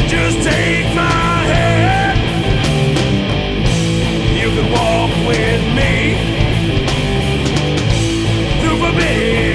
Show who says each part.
Speaker 1: just take my hand. You can walk with me through forbidden